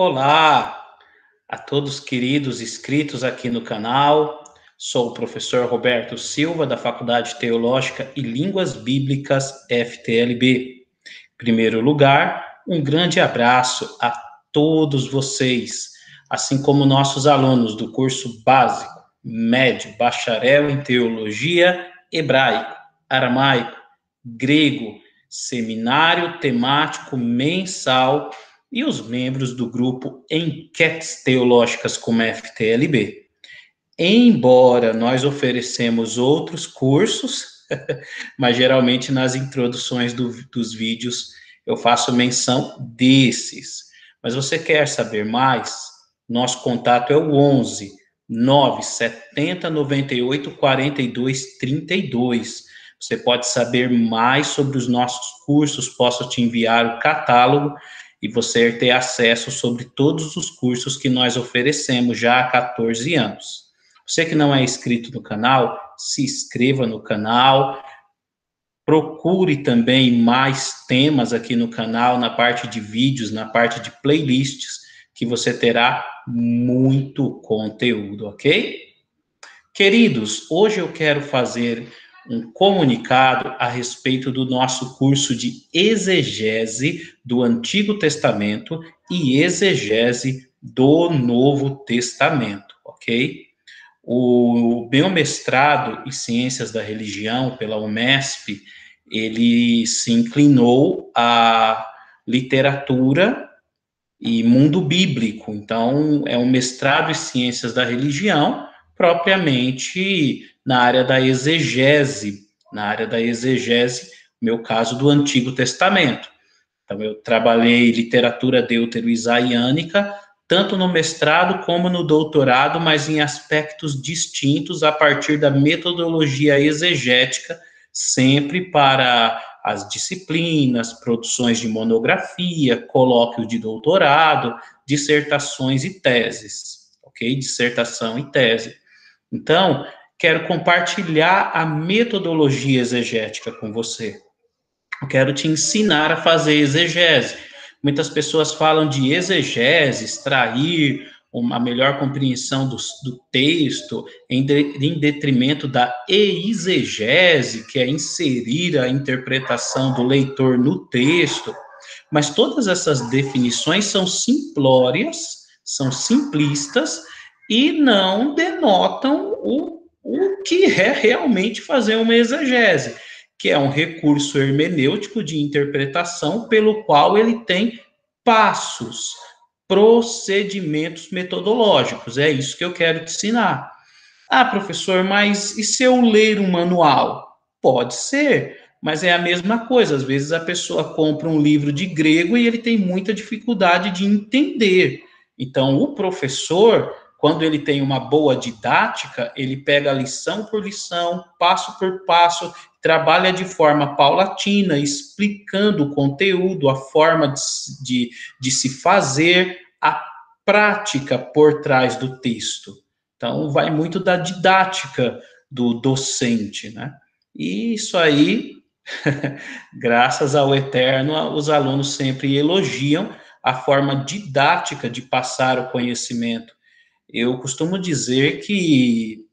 Olá a todos queridos inscritos aqui no canal. Sou o professor Roberto Silva, da Faculdade Teológica e Línguas Bíblicas FTLB. Em primeiro lugar, um grande abraço a todos vocês, assim como nossos alunos do curso básico, médio, bacharel em teologia, hebraico, aramaico, grego, seminário temático mensal e os membros do grupo Enquetes Teológicas como FTLB. Embora nós oferecemos outros cursos, mas geralmente nas introduções do, dos vídeos eu faço menção desses. Mas você quer saber mais? Nosso contato é o 11 970 98 42 32. Você pode saber mais sobre os nossos cursos, posso te enviar o catálogo e você ter acesso sobre todos os cursos que nós oferecemos já há 14 anos. Você que não é inscrito no canal, se inscreva no canal, procure também mais temas aqui no canal, na parte de vídeos, na parte de playlists, que você terá muito conteúdo, ok? Queridos, hoje eu quero fazer um comunicado a respeito do nosso curso de exegese do Antigo Testamento e exegese do Novo Testamento, ok? O meu mestrado em Ciências da Religião pela UMESP, ele se inclinou à literatura e mundo bíblico. Então, é um mestrado em Ciências da Religião, propriamente na área da exegese, na área da exegese, meu caso do Antigo Testamento. Então, eu trabalhei literatura deutero-isaiânica, tanto no mestrado como no doutorado, mas em aspectos distintos a partir da metodologia exegética, sempre para as disciplinas, produções de monografia, colóquio de doutorado, dissertações e teses, ok? Dissertação e tese. Então, quero compartilhar a metodologia exegética com você. Eu quero te ensinar a fazer exegese. Muitas pessoas falam de exegese, extrair uma melhor compreensão do, do texto, em, de, em detrimento da exegese, que é inserir a interpretação do leitor no texto. Mas todas essas definições são simplórias, são simplistas e não denotam o o que é realmente fazer uma exegese, que é um recurso hermenêutico de interpretação pelo qual ele tem passos, procedimentos metodológicos. É isso que eu quero te ensinar. Ah, professor, mas e se eu ler um manual? Pode ser, mas é a mesma coisa. Às vezes a pessoa compra um livro de grego e ele tem muita dificuldade de entender. Então, o professor quando ele tem uma boa didática, ele pega lição por lição, passo por passo, trabalha de forma paulatina, explicando o conteúdo, a forma de, de, de se fazer, a prática por trás do texto. Então, vai muito da didática do docente, né? E isso aí, graças ao Eterno, os alunos sempre elogiam a forma didática de passar o conhecimento eu costumo dizer que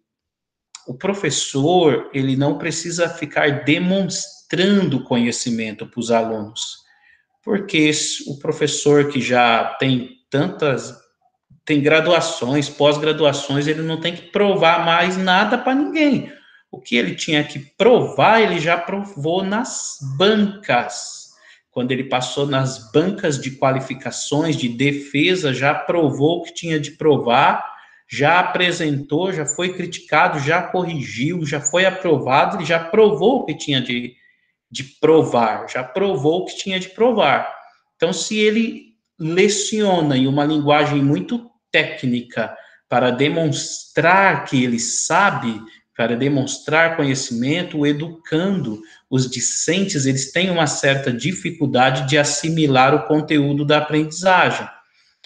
o professor ele não precisa ficar demonstrando conhecimento para os alunos, porque o professor que já tem tantas tem graduações, pós-graduações, ele não tem que provar mais nada para ninguém. O que ele tinha que provar, ele já provou nas bancas quando ele passou nas bancas de qualificações de defesa, já provou o que tinha de provar, já apresentou, já foi criticado, já corrigiu, já foi aprovado, ele já provou o que tinha de, de provar, já provou o que tinha de provar. Então, se ele leciona em uma linguagem muito técnica para demonstrar que ele sabe, para demonstrar conhecimento, educando os discentes, eles têm uma certa dificuldade de assimilar o conteúdo da aprendizagem.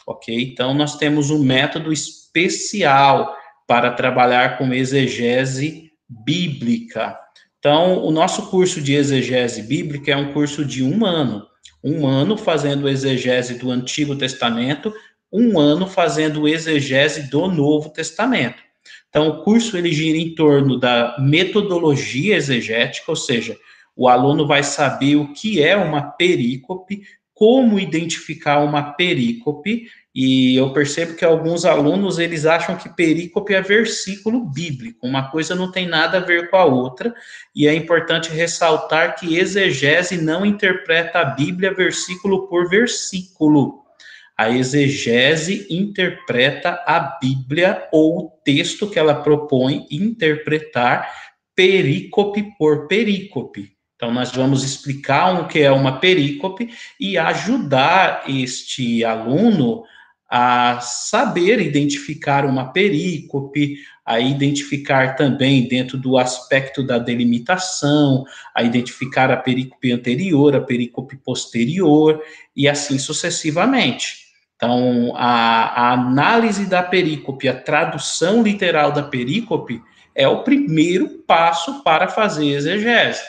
Ok? Então, nós temos um método especial para trabalhar com exegese bíblica. Então, o nosso curso de exegese bíblica é um curso de um ano. Um ano fazendo exegese do Antigo Testamento um ano fazendo exegese do Novo Testamento. Então, o curso ele gira em torno da metodologia exegética, ou seja, o aluno vai saber o que é uma perícope, como identificar uma perícope, e eu percebo que alguns alunos eles acham que perícope é versículo bíblico, uma coisa não tem nada a ver com a outra, e é importante ressaltar que exegese não interpreta a Bíblia versículo por versículo. A exegese interpreta a Bíblia ou o texto que ela propõe interpretar perícope por perícope. Então, nós vamos explicar o que é uma perícope e ajudar este aluno a saber identificar uma perícope, a identificar também dentro do aspecto da delimitação, a identificar a perícope anterior, a perícope posterior e assim sucessivamente. Então, a, a, análise da perícope, a tradução literal da perícope, é o primeiro passo para fazer exegese.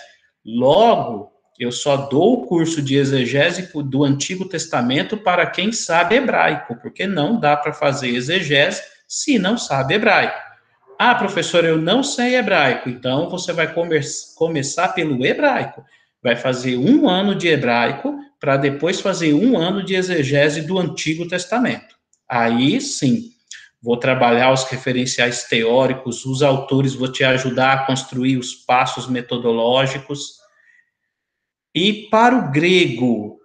Logo, eu só dou o curso de exegese do Antigo Testamento para quem sabe hebraico, porque não dá para fazer exegese se não sabe hebraico. Ah, professor, eu não sei hebraico, então você vai come começar pelo hebraico. Vai fazer um ano de hebraico para depois fazer um ano de exegese do Antigo Testamento. Aí sim, vou trabalhar os referenciais teóricos, os autores, vou te ajudar a construir os passos metodológicos. E para o grego,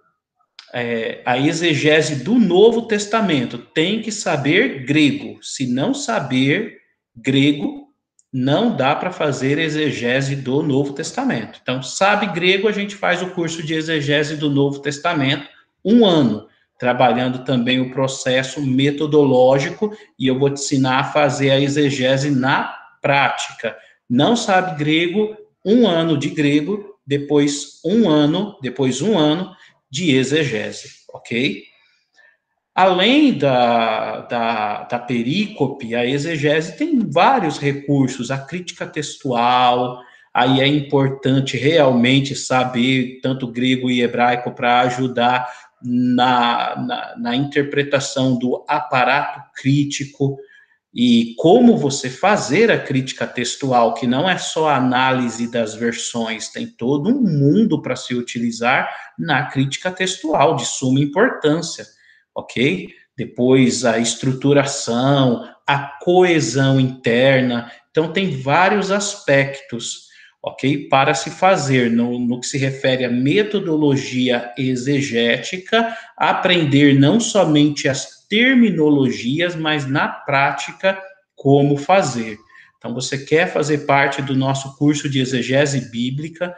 é, a exegese do Novo Testamento tem que saber grego. Se não saber grego, não dá para fazer exegese do Novo Testamento. Então, sabe grego, a gente faz o curso de exegese do Novo Testamento, um ano, trabalhando também o processo metodológico, e eu vou te ensinar a fazer a exegese na prática. Não sabe grego, um ano de grego, depois um ano, depois um ano de exegese, ok? Além da, da, da perícope, a exegese tem vários recursos, a crítica textual, aí é importante realmente saber tanto grego e hebraico para ajudar na, na, na, interpretação do aparato crítico e como você fazer a crítica textual, que não é só a análise das versões, tem todo um mundo para se utilizar na crítica textual, de suma importância ok? Depois a estruturação, a coesão interna. Então, tem vários aspectos, ok? Para se fazer no, no que se refere à metodologia exegética, aprender não somente as terminologias, mas na prática como fazer. Então, você quer fazer parte do nosso curso de exegese bíblica,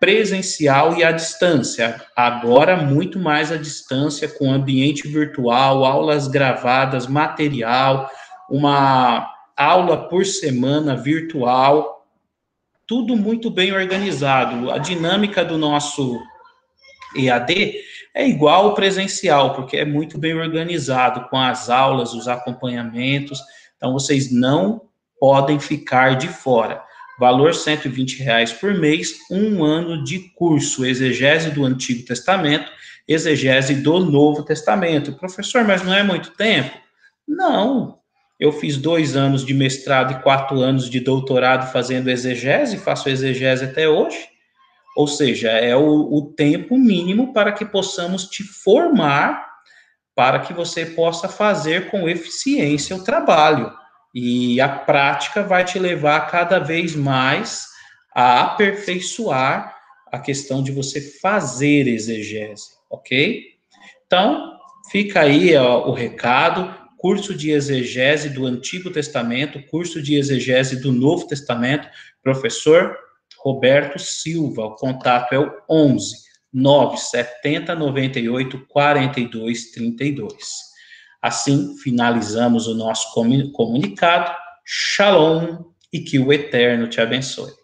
presencial e à distância. Agora, muito mais à distância, com ambiente virtual, aulas gravadas, material, uma aula por semana virtual, tudo muito bem organizado. A dinâmica do nosso EAD é igual ao presencial, porque é muito bem organizado, com as aulas, os acompanhamentos. Então, vocês não podem ficar de fora valor 120 reais por mês, um ano de curso, exegese do Antigo Testamento, exegese do Novo Testamento. Professor, mas não é muito tempo? Não. Eu fiz dois anos de mestrado e quatro anos de doutorado fazendo exegese, faço exegese até hoje. Ou seja, é o, o tempo mínimo para que possamos te formar para que você possa fazer com eficiência o trabalho. E a prática vai te levar cada vez mais a aperfeiçoar a questão de você fazer exegese, ok? Então, fica aí ó, o recado: curso de exegese do Antigo Testamento, curso de exegese do Novo Testamento, professor Roberto Silva. O contato é o 11 970 98 42 32. Assim, finalizamos o nosso comunicado. Shalom e que o Eterno te abençoe.